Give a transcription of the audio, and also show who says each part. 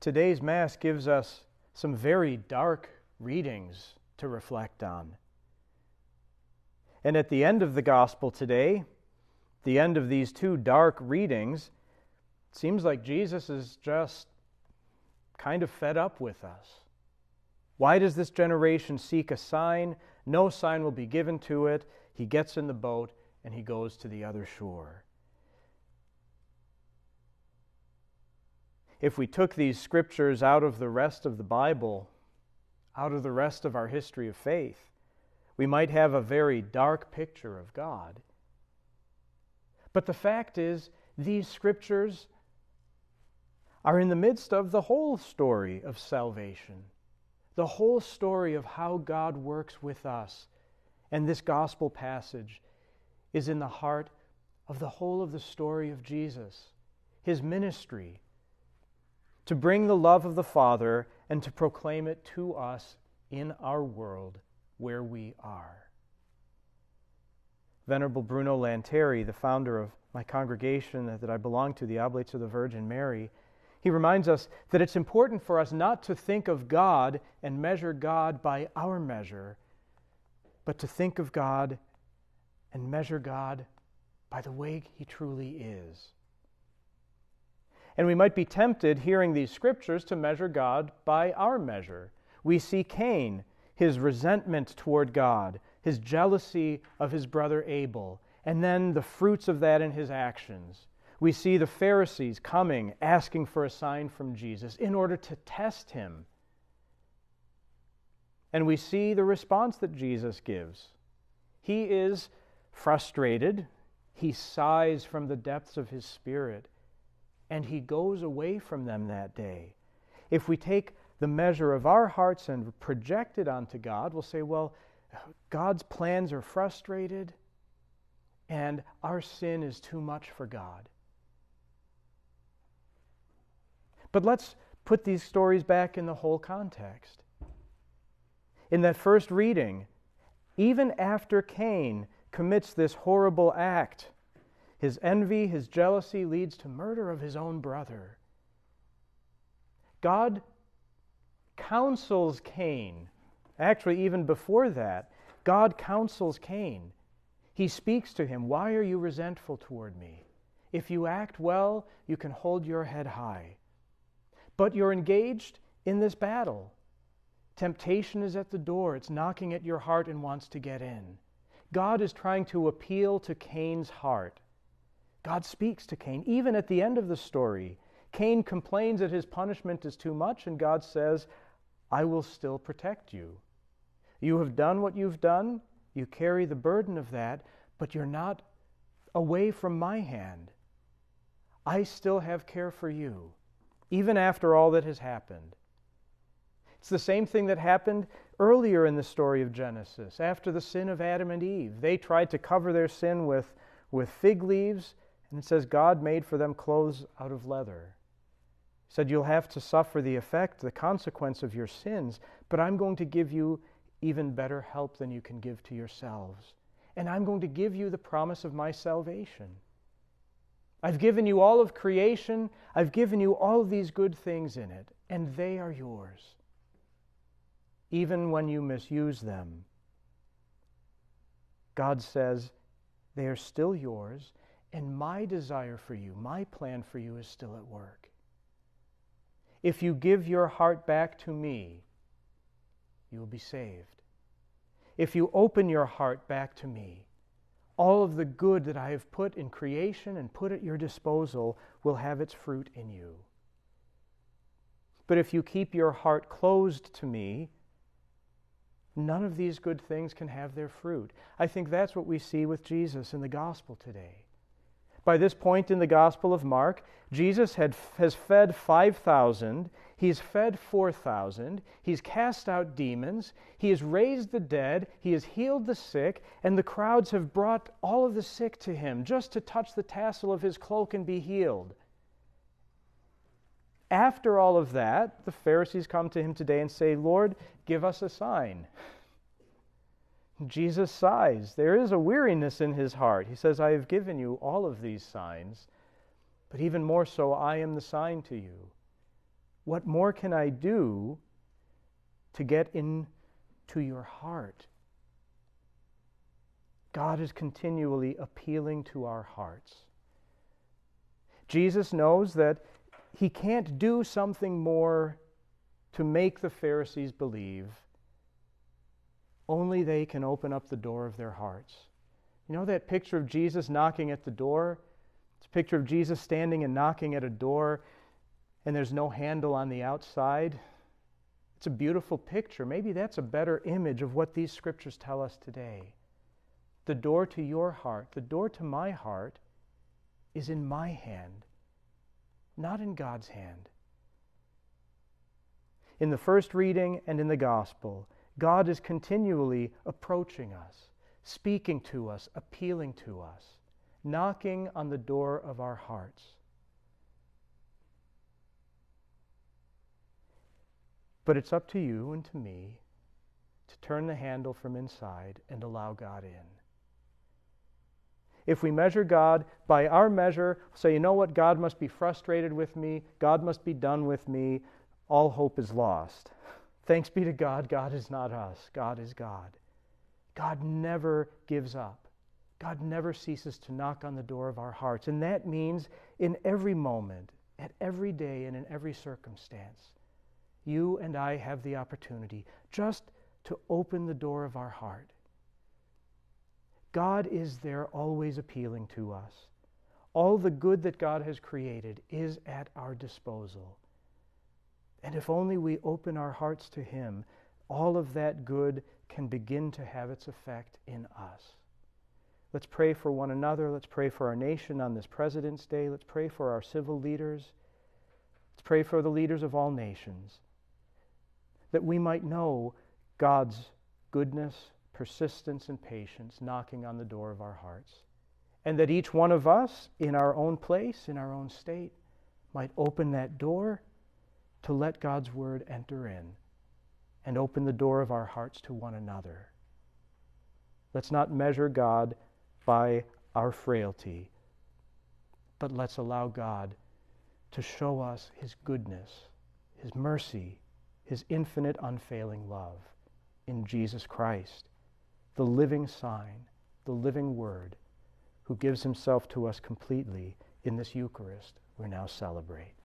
Speaker 1: today's Mass gives us some very dark readings to reflect on. And at the end of the Gospel today, the end of these two dark readings, it seems like Jesus is just kind of fed up with us. Why does this generation seek a sign? No sign will be given to it. He gets in the boat and he goes to the other shore. If we took these scriptures out of the rest of the Bible, out of the rest of our history of faith, we might have a very dark picture of God. But the fact is, these scriptures are in the midst of the whole story of salvation, the whole story of how God works with us. And this gospel passage is in the heart of the whole of the story of Jesus, his ministry, to bring the love of the Father and to proclaim it to us in our world where we are. Venerable Bruno Lanteri, the founder of my congregation that I belong to, the Oblates of the Virgin Mary, he reminds us that it's important for us not to think of God and measure God by our measure, but to think of God and measure God by the way He truly is. And we might be tempted, hearing these scriptures, to measure God by our measure. We see Cain, his resentment toward God, his jealousy of his brother Abel, and then the fruits of that in his actions. We see the Pharisees coming, asking for a sign from Jesus in order to test him. And we see the response that Jesus gives. He is frustrated, he sighs from the depths of his spirit, and he goes away from them that day. If we take the measure of our hearts and project it onto God, we'll say, well, God's plans are frustrated, and our sin is too much for God. But let's put these stories back in the whole context. In that first reading, even after Cain commits this horrible act, his envy, his jealousy leads to murder of his own brother. God counsels Cain. Actually, even before that, God counsels Cain. He speaks to him, Why are you resentful toward me? If you act well, you can hold your head high. But you're engaged in this battle. Temptation is at the door, it's knocking at your heart and wants to get in. God is trying to appeal to Cain's heart. God speaks to Cain. Even at the end of the story, Cain complains that his punishment is too much, and God says, I will still protect you. You have done what you've done, you carry the burden of that, but you're not away from my hand. I still have care for you even after all that has happened. It's the same thing that happened earlier in the story of Genesis, after the sin of Adam and Eve. They tried to cover their sin with, with fig leaves, and it says God made for them clothes out of leather. He said, You'll have to suffer the effect, the consequence of your sins, but I'm going to give you even better help than you can give to yourselves. And I'm going to give you the promise of my salvation. I've given you all of creation. I've given you all of these good things in it, and they are yours, even when you misuse them. God says, they are still yours, and my desire for you, my plan for you, is still at work. If you give your heart back to me, you will be saved. If you open your heart back to me, all of the good that I have put in creation and put at your disposal will have its fruit in you. But if you keep your heart closed to me, none of these good things can have their fruit. I think that's what we see with Jesus in the gospel today. By this point in the Gospel of Mark, Jesus had, has fed 5,000. He's fed 4,000. He's cast out demons. He has raised the dead. He has healed the sick. And the crowds have brought all of the sick to him just to touch the tassel of his cloak and be healed. After all of that, the Pharisees come to him today and say, Lord, give us a sign. Jesus sighs. There is a weariness in his heart. He says, I have given you all of these signs, but even more so, I am the sign to you. What more can I do to get into your heart? God is continually appealing to our hearts. Jesus knows that he can't do something more to make the Pharisees believe. Only they can open up the door of their hearts. You know that picture of Jesus knocking at the door? It's a picture of Jesus standing and knocking at a door, and there's no handle on the outside. It's a beautiful picture. Maybe that's a better image of what these scriptures tell us today. The door to your heart, the door to my heart, is in my hand, not in God's hand. In the first reading and in the gospel, God is continually approaching us, speaking to us, appealing to us, knocking on the door of our hearts. But it's up to you and to me to turn the handle from inside and allow God in. If we measure God by our measure, say, you know what, God must be frustrated with me, God must be done with me, all hope is lost. Thanks be to God, God is not us, God is God. God never gives up. God never ceases to knock on the door of our hearts. And that means in every moment, at every day, and in every circumstance, you and I have the opportunity just to open the door of our heart God is there always appealing to us. All the good that God has created is at our disposal. And if only we open our hearts to Him, all of that good can begin to have its effect in us. Let's pray for one another. Let's pray for our nation on this President's Day. Let's pray for our civil leaders. Let's pray for the leaders of all nations. That we might know God's goodness persistence and patience knocking on the door of our hearts. And that each one of us, in our own place, in our own state, might open that door to let God's word enter in and open the door of our hearts to one another. Let's not measure God by our frailty, but let's allow God to show us his goodness, his mercy, his infinite, unfailing love in Jesus Christ the living sign, the living word, who gives himself to us completely in this Eucharist we now celebrate.